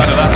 out of that.